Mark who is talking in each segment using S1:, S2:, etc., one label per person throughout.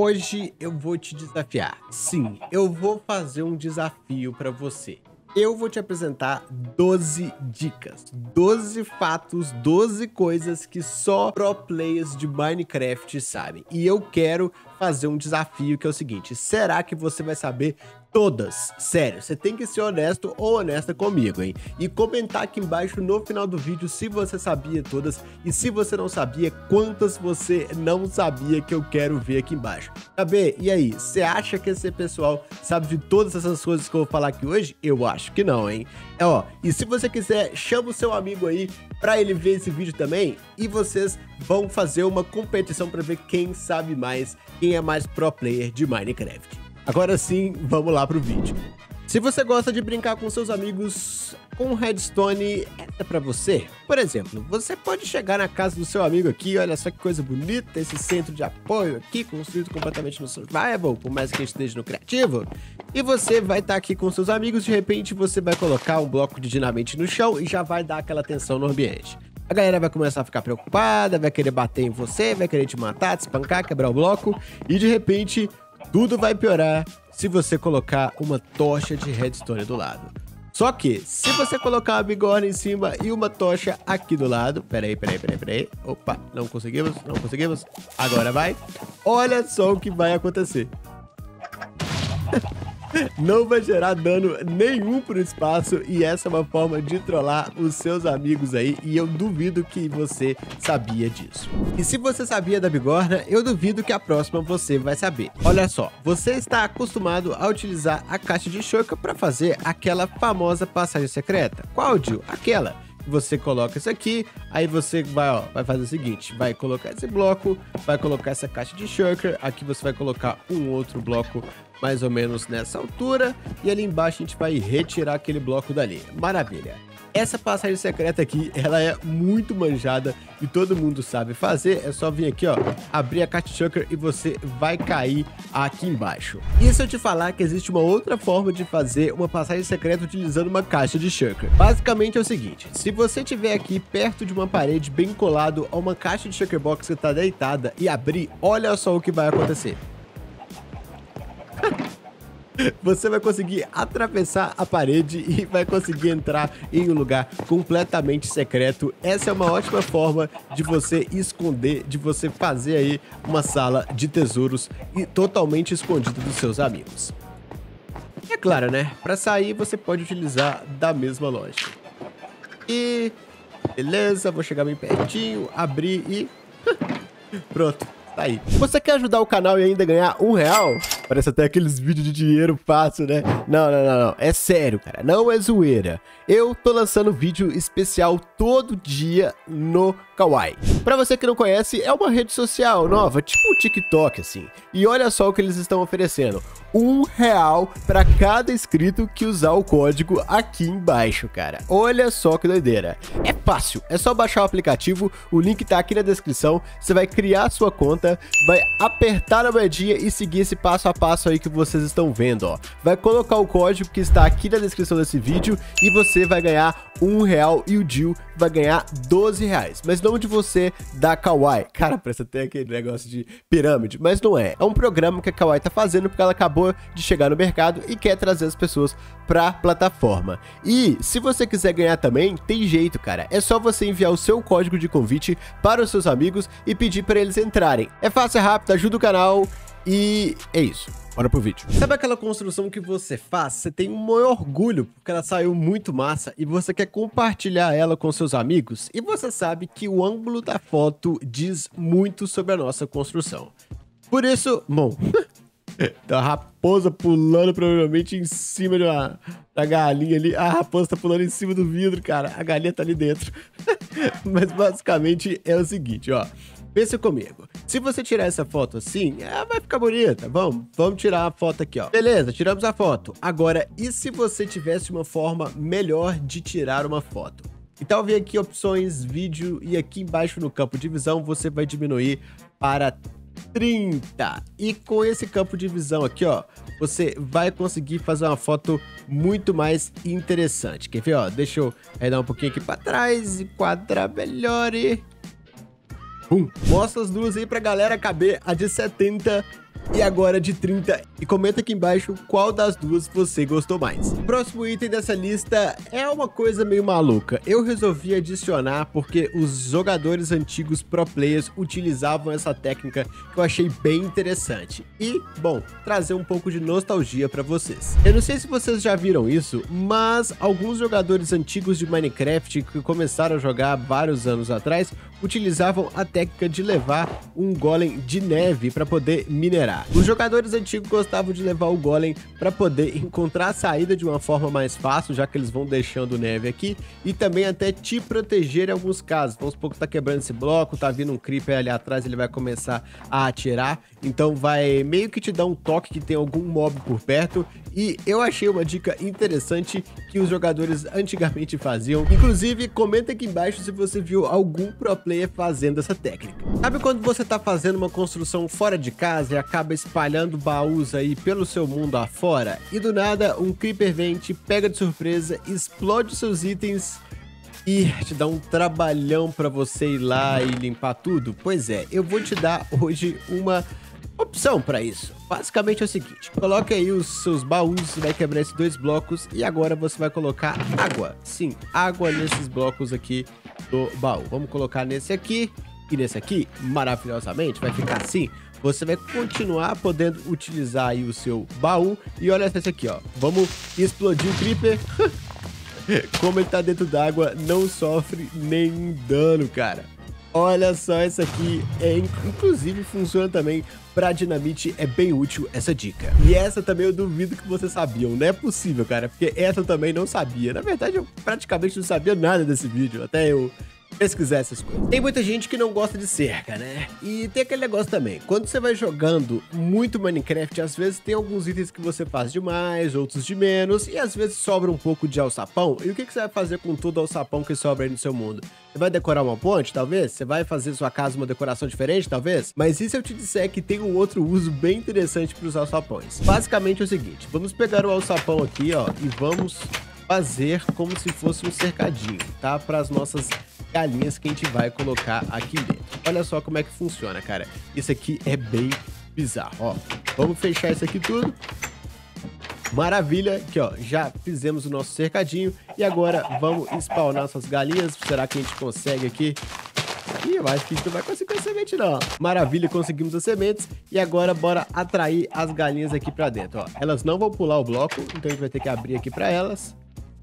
S1: Hoje eu vou te desafiar. Sim, eu vou fazer um desafio para você. Eu vou te apresentar 12 dicas, 12 fatos, 12 coisas que só pro players de Minecraft sabem. E eu quero fazer um desafio que é o seguinte: será que você vai saber todas. Sério, você tem que ser honesto ou honesta comigo, hein? E comentar aqui embaixo no final do vídeo se você sabia todas e se você não sabia, quantas você não sabia que eu quero ver aqui embaixo. Saber, e aí, você acha que esse pessoal sabe de todas essas coisas que eu vou falar aqui hoje? Eu acho que não, hein? É, ó, e se você quiser, chama o seu amigo aí para ele ver esse vídeo também e vocês vão fazer uma competição para ver quem sabe mais, quem é mais pro player de Minecraft. Agora sim, vamos lá pro vídeo. Se você gosta de brincar com seus amigos com Redstone, é pra você. Por exemplo, você pode chegar na casa do seu amigo aqui, olha só que coisa bonita, esse centro de apoio aqui, construído completamente no survival, por mais que a gente esteja no criativo. E você vai estar tá aqui com seus amigos, de repente você vai colocar um bloco de dinamite no chão e já vai dar aquela tensão no ambiente. A galera vai começar a ficar preocupada, vai querer bater em você, vai querer te matar, te espancar, quebrar o bloco, e de repente tudo vai piorar se você colocar uma tocha de redstone do lado. Só que, se você colocar uma bigorna em cima e uma tocha aqui do lado... Peraí, peraí, peraí, peraí. Opa, não conseguimos, não conseguimos. Agora vai. Olha só o que vai acontecer. Não vai gerar dano nenhum pro espaço e essa é uma forma de trollar os seus amigos aí e eu duvido que você sabia disso. E se você sabia da bigorna, eu duvido que a próxima você vai saber. Olha só, você está acostumado a utilizar a caixa de choca para fazer aquela famosa passagem secreta. Qual, Jill? Aquela você coloca isso aqui, aí você vai, ó, vai fazer o seguinte, vai colocar esse bloco, vai colocar essa caixa de shulker, aqui você vai colocar um outro bloco mais ou menos nessa altura, e ali embaixo a gente vai retirar aquele bloco dali. Maravilha! Essa passagem secreta aqui, ela é muito manjada e todo mundo sabe fazer. É só vir aqui, ó, abrir a Cat Chucker e você vai cair aqui embaixo. E se eu te falar que existe uma outra forma de fazer uma passagem secreta utilizando uma caixa de Shulker? Basicamente é o seguinte, se você estiver aqui perto de uma parede bem colado a uma caixa de Shulker Box que está deitada e abrir, olha só o que vai acontecer. Você vai conseguir atravessar a parede e vai conseguir entrar em um lugar completamente secreto. Essa é uma ótima forma de você esconder, de você fazer aí uma sala de tesouros e totalmente escondida dos seus amigos. E é claro, né? Para sair você pode utilizar da mesma lógica. E beleza, vou chegar bem pertinho, abrir e pronto, tá aí. Você quer ajudar o canal e ainda ganhar um real? Parece até aqueles vídeos de dinheiro fácil, né? Não, não, não, não. É sério, cara. Não é zoeira. Eu tô lançando vídeo especial todo dia no Kawaii. Pra você que não conhece, é uma rede social nova, tipo o TikTok, assim. E olha só o que eles estão oferecendo. Um real para cada inscrito que usar o código aqui embaixo, cara. Olha só que doideira. É fácil, é só baixar o aplicativo, o link tá aqui na descrição. Você vai criar sua conta, vai apertar a moedinha e seguir esse passo a passo aí que vocês estão vendo, ó. Vai colocar o código que está aqui na descrição desse vídeo e você vai ganhar um real e o Jill vai ganhar 12 reais. Mas não de você da Kawaii. Cara, parece até aquele negócio de pirâmide, mas não é. É um programa que a Kawaii tá fazendo porque ela acabou de chegar no mercado e quer trazer as pessoas pra plataforma. E se você quiser ganhar também, tem jeito, cara. É só você enviar o seu código de convite para os seus amigos e pedir para eles entrarem. É fácil, é rápido, ajuda o canal e é isso. Bora pro vídeo. Sabe aquela construção que você faz? Você tem um maior orgulho porque ela saiu muito massa e você quer compartilhar ela com seus amigos? E você sabe que o ângulo da foto diz muito sobre a nossa construção. Por isso, bom, uma raposa pulando provavelmente em cima de uma da galinha ali. A raposa tá pulando em cima do vidro, cara. A galinha tá ali dentro. Mas basicamente é o seguinte, ó. Pensa comigo. Se você tirar essa foto assim, ela vai ficar bonita. Vamos, vamos tirar a foto aqui, ó. Beleza, tiramos a foto. Agora, e se você tivesse uma forma melhor de tirar uma foto? Então vem aqui opções, vídeo e aqui embaixo no campo de visão você vai diminuir para 30. E com esse campo de visão aqui, ó, você vai conseguir fazer uma foto muito mais interessante. Quer ver, ó? Deixa eu dar um pouquinho aqui para trás, enquadrar melhor e Mostra as duas aí pra galera caber a de 70 e agora de 30 e comenta aqui embaixo qual das duas você gostou mais. O próximo item dessa lista é uma coisa meio maluca. Eu resolvi adicionar porque os jogadores antigos pro players utilizavam essa técnica que eu achei bem interessante. E, bom, trazer um pouco de nostalgia para vocês. Eu não sei se vocês já viram isso, mas alguns jogadores antigos de Minecraft que começaram a jogar vários anos atrás utilizavam a técnica de levar um golem de neve para poder minerar. Os jogadores antigos gostavam de levar o golem para poder encontrar a saída de uma forma mais fácil, já que eles vão deixando neve aqui, e também até te proteger em alguns casos. Vamos supor que tá quebrando esse bloco, tá vindo um creeper ali atrás, ele vai começar a atirar, então vai meio que te dar um toque que tem algum mob por perto, e eu achei uma dica interessante que os jogadores antigamente faziam. Inclusive, comenta aqui embaixo se você viu algum pro player fazendo essa técnica. Sabe quando você tá fazendo uma construção fora de casa e acaba espalhando baús aí pelo seu mundo afora? E do nada, um creeper vem, te pega de surpresa, explode seus itens e te dá um trabalhão para você ir lá e limpar tudo? Pois é, eu vou te dar hoje uma opção para isso. Basicamente é o seguinte, coloque aí os seus baús, vai quebrar esses dois blocos e agora você vai colocar água. Sim, água nesses blocos aqui do baú. Vamos colocar nesse aqui e nesse aqui, maravilhosamente, vai ficar assim. Você vai continuar podendo utilizar aí o seu baú e olha esse aqui, ó. Vamos explodir o creeper. Como ele tá dentro d'água, não sofre nenhum dano, cara. Olha só essa aqui, é, inclusive funciona também para dinamite, é bem útil essa dica. E essa também eu duvido que vocês sabiam, não é possível, cara, porque essa eu também não sabia. Na verdade, eu praticamente não sabia nada desse vídeo, até eu pesquisar essas coisas. Tem muita gente que não gosta de cerca, né? E tem aquele negócio também. Quando você vai jogando muito Minecraft, às vezes tem alguns itens que você faz de mais, outros de menos, e às vezes sobra um pouco de alçapão. E o que, que você vai fazer com todo o alçapão que sobra aí no seu mundo? Você vai decorar uma ponte, talvez? Você vai fazer sua casa uma decoração diferente, talvez? Mas e se eu te disser que tem um outro uso bem interessante para os alçapões? Basicamente é o seguinte, vamos pegar o alçapão aqui, ó, e vamos fazer como se fosse um cercadinho, tá? Para as nossas galinhas que a gente vai colocar aqui dentro. Olha só como é que funciona, cara. Isso aqui é bem bizarro, ó. Vamos fechar isso aqui tudo. Maravilha, aqui ó, já fizemos o nosso cercadinho e agora vamos spawnar nossas galinhas. Será que a gente consegue aqui? Ih, eu acho que a gente não vai conseguir a semente não. Maravilha, conseguimos as sementes e agora bora atrair as galinhas aqui pra dentro, ó. Elas não vão pular o bloco, então a gente vai ter que abrir aqui pra elas.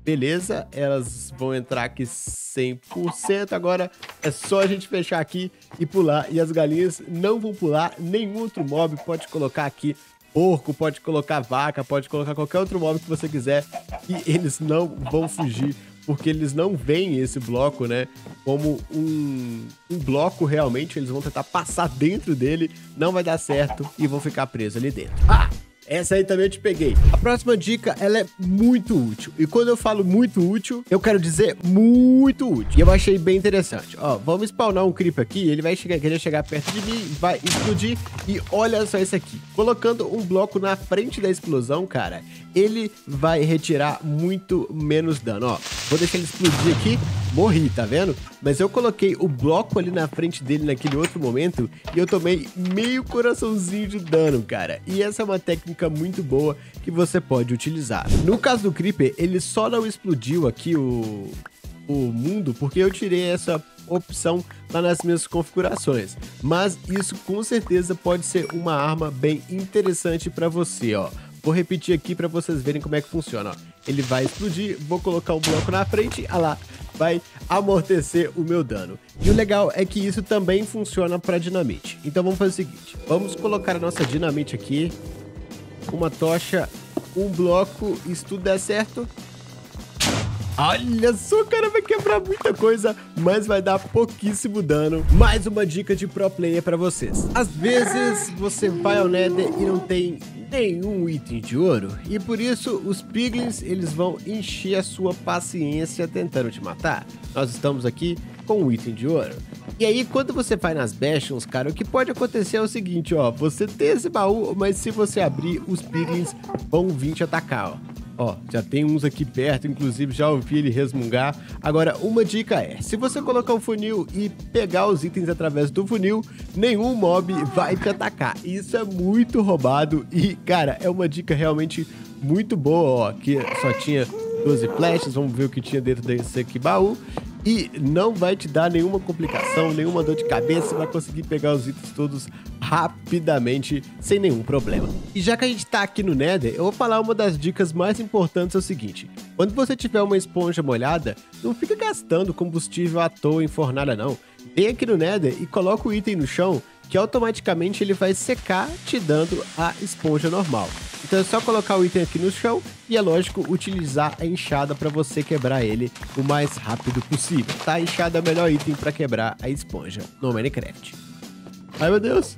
S1: Beleza, elas vão entrar aqui 100%. Agora é só a gente fechar aqui e pular. E as galinhas não vão pular. Nenhum outro mob pode colocar aqui porco, pode colocar vaca, pode colocar qualquer outro mob que você quiser. E eles não vão fugir. Porque eles não veem esse bloco, né? Como um, um bloco realmente. Eles vão tentar passar dentro dele. Não vai dar certo e vão ficar presos ali dentro. Ah! Essa aí também eu te peguei. A próxima dica, ela é muito útil. E quando eu falo muito útil, eu quero dizer muito útil. E eu achei bem interessante. Ó, vamos spawnar um creeper aqui, ele vai chegar, querer chegar perto de mim, vai explodir. E olha só isso aqui. Colocando um bloco na frente da explosão, cara, ele vai retirar muito menos dano. Ó, vou deixar ele explodir aqui. Morri, tá vendo? Mas eu coloquei o bloco ali na frente dele naquele outro momento e eu tomei meio coraçãozinho de dano, cara. E essa é uma técnica muito boa que você pode utilizar. No caso do Creeper, ele só não explodiu aqui o, o mundo porque eu tirei essa opção lá nas minhas configurações. Mas isso com certeza pode ser uma arma bem interessante para você, ó. Vou repetir aqui para vocês verem como é que funciona. Ó. Ele vai explodir, vou colocar um bloco na frente, ah lá, vai amortecer o meu dano. E o legal é que isso também funciona para dinamite. Então vamos fazer o seguinte, vamos colocar a nossa dinamite aqui, uma tocha, um bloco, e se tudo der certo... Olha só, cara, vai quebrar muita coisa, mas vai dar pouquíssimo dano. Mais uma dica de pro player para vocês. Às vezes você vai ao Nether e não tem nenhum item de ouro e por isso os piglins eles vão encher a sua paciência tentando te matar. Nós estamos aqui com um item de ouro. E aí, quando você vai nas Bastions, cara, o que pode acontecer é o seguinte, ó. Você tem esse baú, mas se você abrir, os piglins vão vir te atacar, ó. Ó, já tem uns aqui perto, inclusive já ouvi ele resmungar. Agora, uma dica é, se você colocar o funil e pegar os itens através do funil, nenhum mob vai te atacar. Isso é muito roubado e, cara, é uma dica realmente muito boa, ó, que só tinha 12 flechas, vamos ver o que tinha dentro desse aqui baú. E não vai te dar nenhuma complicação, nenhuma dor de cabeça, vai conseguir pegar os itens todos rapidamente, sem nenhum problema. E já que a gente tá aqui no Nether, eu vou falar uma das dicas mais importantes é o seguinte. Quando você tiver uma esponja molhada, não fica gastando combustível à toa em fornalha não. Vem aqui no Nether e coloca o item no chão, que automaticamente ele vai secar, te dando a esponja normal. Então é só colocar o item aqui no chão e é lógico utilizar a enxada para você quebrar ele o mais rápido possível. Tá? A enxada é o melhor item para quebrar a esponja no Minecraft. Ai meu Deus!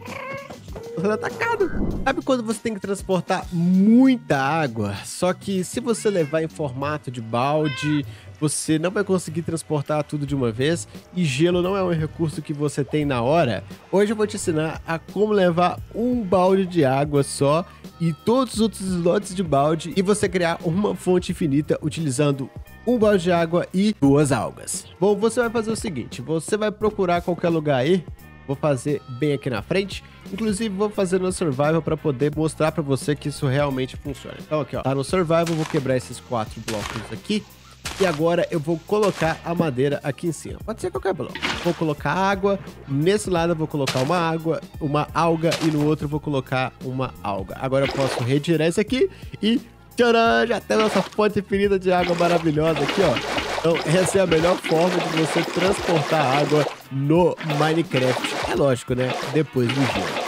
S1: Tô sendo atacado! Sabe quando você tem que transportar muita água? Só que se você levar em formato de balde, você não vai conseguir transportar tudo de uma vez e gelo não é um recurso que você tem na hora. Hoje eu vou te ensinar a como levar um balde de água só e todos os outros slots de balde e você criar uma fonte infinita utilizando um balde de água e duas algas. Bom, você vai fazer o seguinte, você vai procurar qualquer lugar aí, vou fazer bem aqui na frente, inclusive vou fazer no Survival para poder mostrar para você que isso realmente funciona. Então aqui ó, tá no Survival, vou quebrar esses quatro blocos aqui, e agora eu vou colocar a madeira aqui em cima. Pode ser qualquer bloco. Vou colocar água. Nesse lado eu vou colocar uma água, uma alga. E no outro eu vou colocar uma alga. Agora eu posso retirar isso aqui e... Tcharam! Já tem nossa fonte infinita de água maravilhosa aqui, ó. Então, essa é a melhor forma de você transportar água no Minecraft. É lógico, né? Depois do gelo.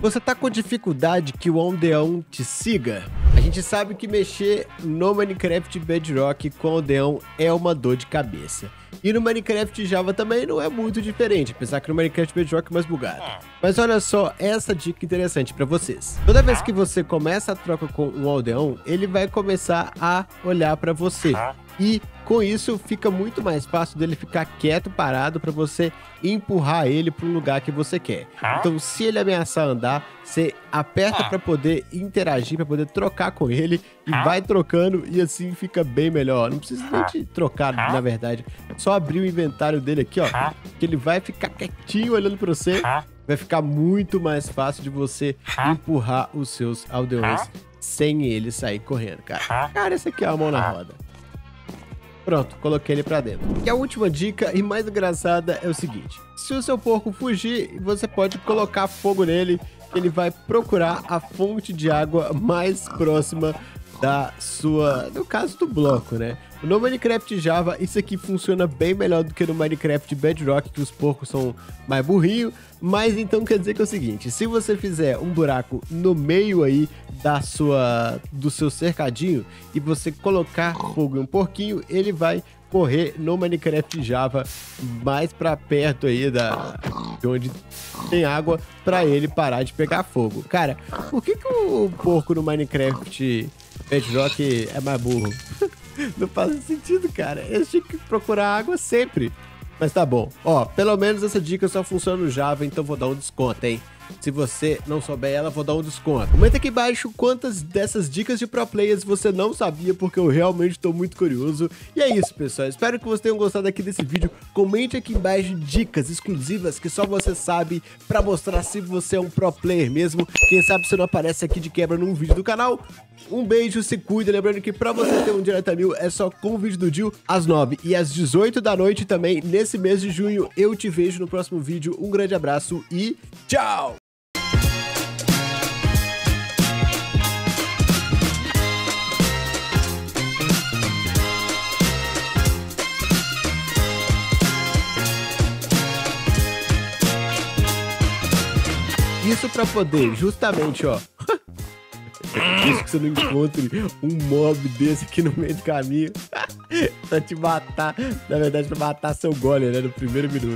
S1: Você tá com dificuldade que o aldeão te siga? A gente sabe que mexer no Minecraft Bedrock com aldeão é uma dor de cabeça. E no Minecraft Java também não é muito diferente, apesar que no Minecraft Bedrock é mais bugado. Mas olha só essa dica interessante para vocês. Toda vez que você começa a troca com um aldeão, ele vai começar a olhar para você e com isso fica muito mais fácil dele ficar quieto, parado, para você empurrar ele para um lugar que você quer. Então, se ele ameaçar andar, você aperta para poder interagir, para poder trocar com ele e vai trocando e assim fica bem melhor. Não precisa nem de trocar, na verdade. Só abrir o inventário dele aqui, ó, que ele vai ficar quietinho olhando para você. Vai ficar muito mais fácil de você empurrar os seus aldeões sem ele sair correndo, cara. Cara, esse aqui é a mão na roda. Pronto, coloquei ele pra dentro. E a última dica e mais engraçada é o seguinte. Se o seu porco fugir, você pode colocar fogo nele, ele vai procurar a fonte de água mais próxima da sua, no caso do bloco, né? No Minecraft Java, isso aqui funciona bem melhor do que no Minecraft Bedrock, que os porcos são mais burrinhos. Mas então quer dizer que é o seguinte, se você fizer um buraco no meio aí da sua, do seu cercadinho e você colocar fogo em um porquinho, ele vai correr no Minecraft Java mais para perto aí da de onde tem água para ele parar de pegar fogo. Cara, por que, que o porco no Minecraft Bedrock é mais burro? Não faz sentido, cara. Eles tinham que procurar água sempre. Mas tá bom. Ó, pelo menos essa dica só funciona no Java, então vou dar um desconto, hein? Se você não souber ela, vou dar um desconto. Comenta aqui embaixo quantas dessas dicas de pro players você não sabia, porque eu realmente estou muito curioso. E é isso, pessoal. Espero que vocês tenham gostado aqui desse vídeo. Comente aqui embaixo dicas exclusivas que só você sabe para mostrar se você é um pro player mesmo. Quem sabe você não aparece aqui de quebra num vídeo do canal. Um beijo, se cuida. Lembrando que para você ter um direto a mil é só com o vídeo do Dil às 9 e às 18 da noite também. Nesse mês de junho eu te vejo no próximo vídeo. Um grande abraço e tchau! Isso pra poder, justamente, ó. Isso que você não encontre um mob desse aqui no meio do caminho. pra te matar. Na verdade, pra matar seu golem, né? No primeiro minuto.